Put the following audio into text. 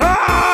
I